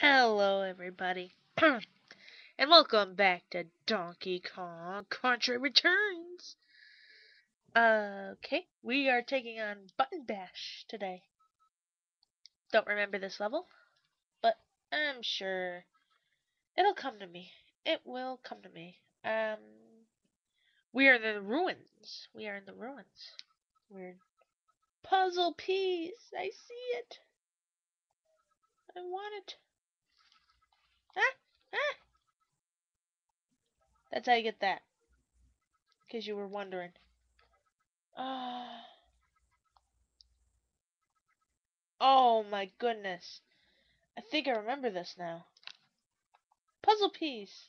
Hello, everybody, and welcome back to Donkey Kong Country Returns. Okay, we are taking on Button Bash today. Don't remember this level, but I'm sure it'll come to me. It will come to me. Um, we are in the ruins. We are in the ruins. Weird puzzle piece. I see it. I want it. That's how you get that. Because you were wondering. Ah. Oh my goodness. I think I remember this now. Puzzle piece.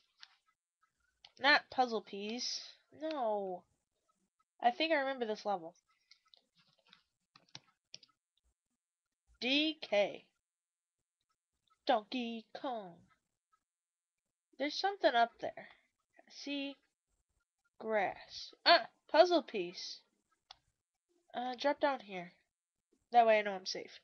Not puzzle piece. No. I think I remember this level. DK. Donkey Kong. There's something up there. See? Grass. Ah! Puzzle piece. Uh, drop down here. That way I know I'm safe.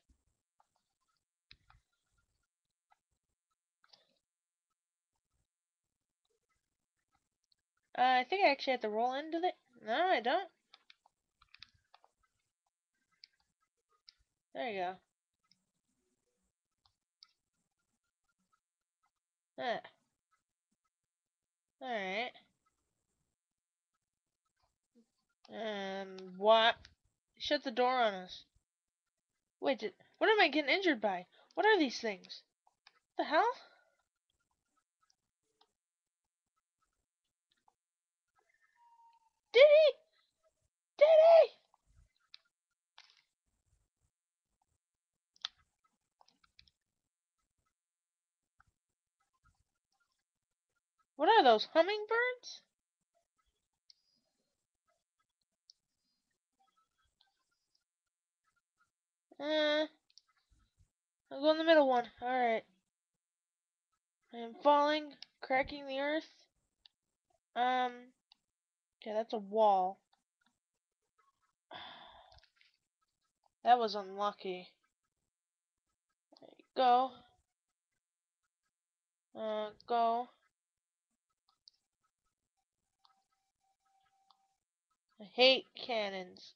Uh, I think I actually have to roll into it. No, I don't. There you go. Ah. Alright. Um, what? Shut the door on us. Wait, did, what am I getting injured by? What are these things? What the hell? Diddy! Diddy! What are those, hummingbirds? Uh, I'll go in the middle one. Alright. I am falling, cracking the earth. Um, okay, that's a wall. That was unlucky. There you go. Uh, go. I hate cannons.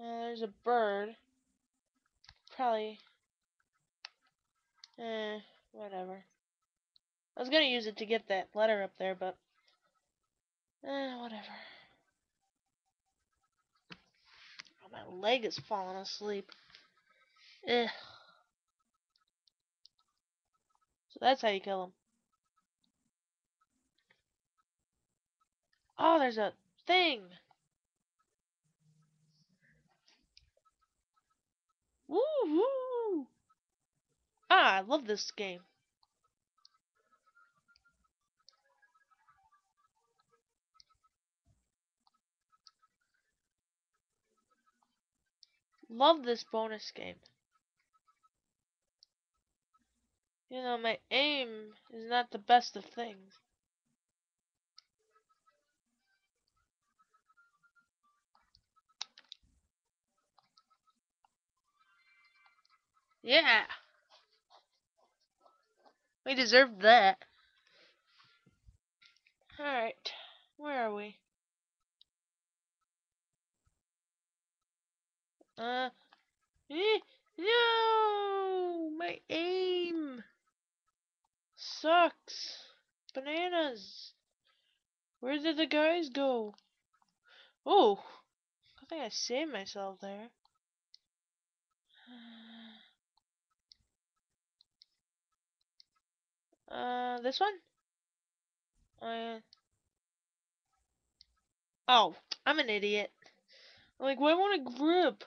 Uh, there's a bird. Probably. Eh, whatever. I was gonna use it to get that letter up there, but. Eh, whatever. Oh, my leg is falling asleep. Eh. So that's how you kill him. Oh, there's a thing. Woo woo! Ah, I love this game. Love this bonus game. You know, my aim is not the best of things. Yeah. We deserve that. Alright. Where are we? Uh. Eh, no! My aim sucks. Bananas. Where did the guys go? Oh. I think I saved myself there. Uh, this one? Uh, oh, I'm an idiot. Like, why won't it grip?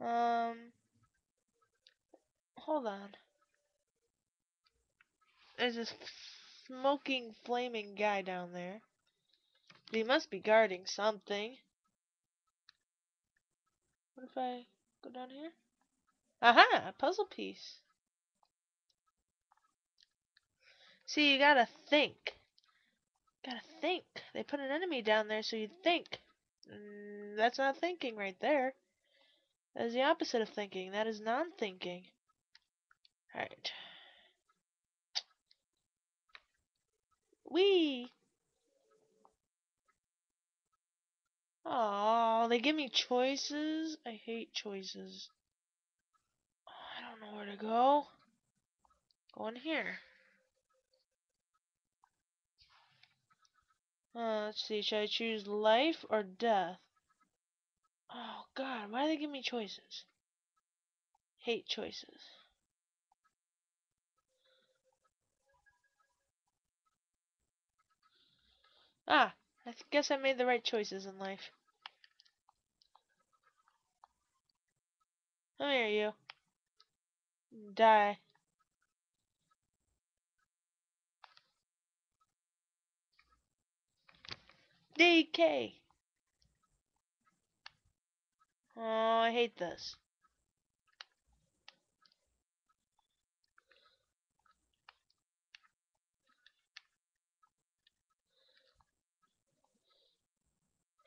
Um, hold on. There's this smoking, flaming guy down there. He must be guarding something. What if I go down here? Aha! A puzzle piece. See, you gotta think. Gotta think. They put an enemy down there so you'd think. Mm, that's not thinking right there. That is the opposite of thinking. That is non-thinking. Alright. Wee! Oh, they give me choices? I hate choices. Oh, I don't know where to go. Go in here. Uh, let's see, should I choose life or death? Oh god, why do they give me choices? Hate choices. Ah, I guess I made the right choices in life. Oh, Come here, you. Die. DK! Oh, I hate this.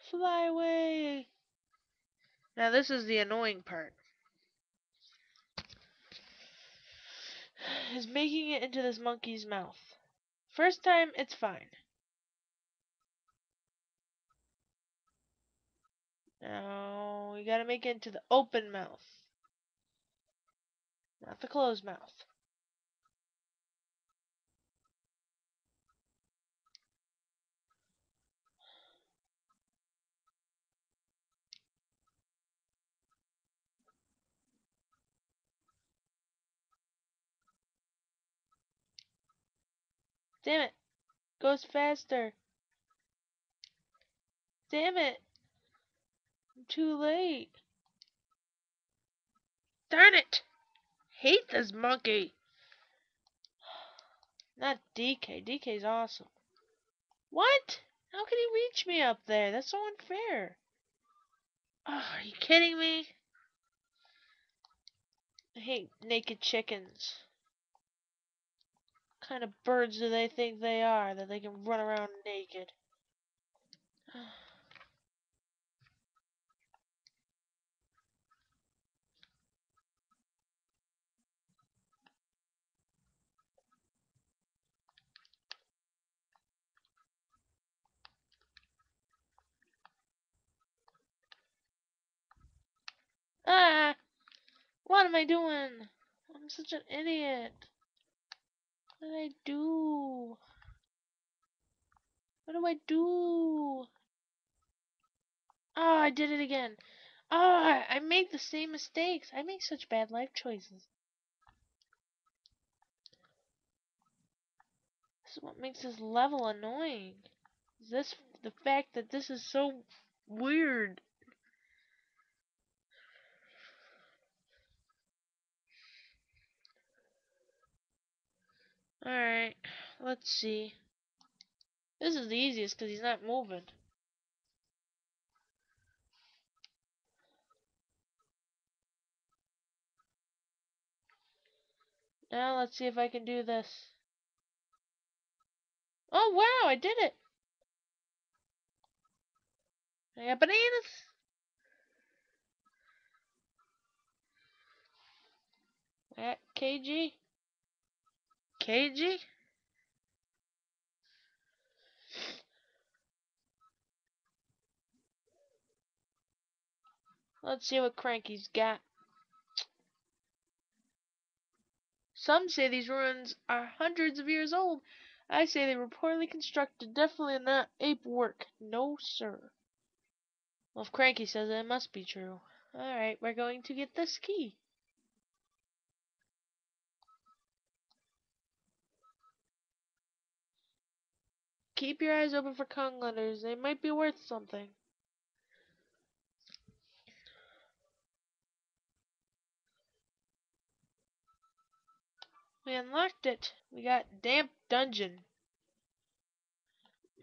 Fly away! Now this is the annoying part. Is making it into this monkey's mouth. First time, it's fine. Now, you gotta make it into the open mouth. Not the closed mouth. Damn it. Goes faster. Damn it. I'm too late. Darn it. Hate this monkey. Not DK. DK's awesome. What? How can he reach me up there? That's so unfair. Oh, are you kidding me? I hate naked chickens. Kind of birds do they think they are that they can run around naked? Ah! What am I doing? I'm such an idiot. What did I do? What do I do? Oh, I did it again. Oh, I make the same mistakes. I make such bad life choices. This is what makes this level annoying. Is this the fact that this is so weird. Alright, let's see. This is the easiest because he's not moving. Now let's see if I can do this. Oh wow, I did it! I got bananas! At KG? KG? Let's see what Cranky's got. Some say these ruins are hundreds of years old. I say they were poorly constructed. Definitely not ape work. No, sir. Well, if Cranky says it, it must be true. Alright, we're going to get this key. Keep your eyes open for Kong letters. They might be worth something. We unlocked it. We got Damp Dungeon.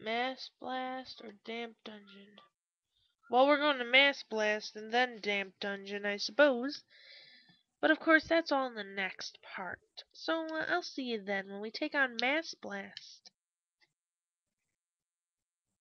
Mast Blast or Damp Dungeon? Well, we're going to Mast Blast and then Damp Dungeon, I suppose. But of course that's all in the next part. So uh, I'll see you then when we take on Mast Blast.